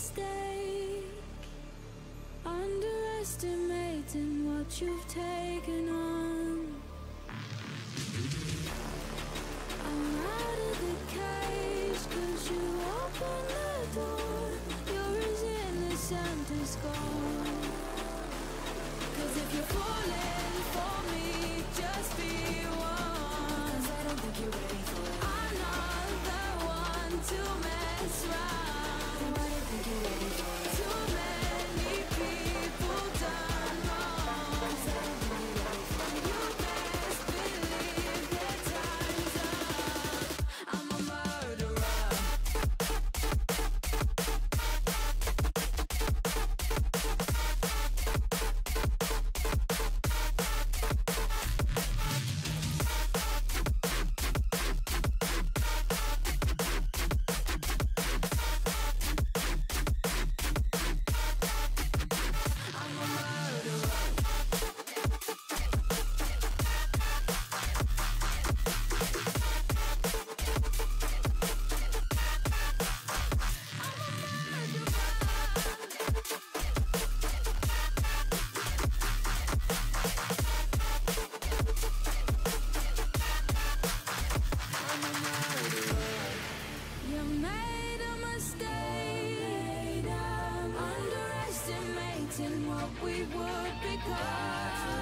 mistake. Underestimating what you've taken on. I'm out of the cage, cause you opened the door. You're as innocent as gold. Cause what we would become.